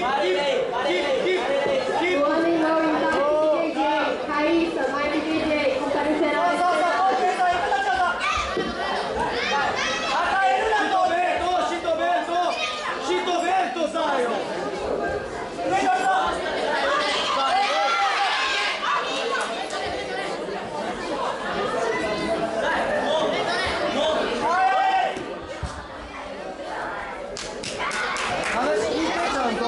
O homem não, então DJ, Raíssa, mais DJ, comparecerá んと。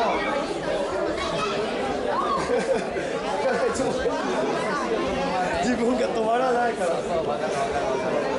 自分が止まらないから。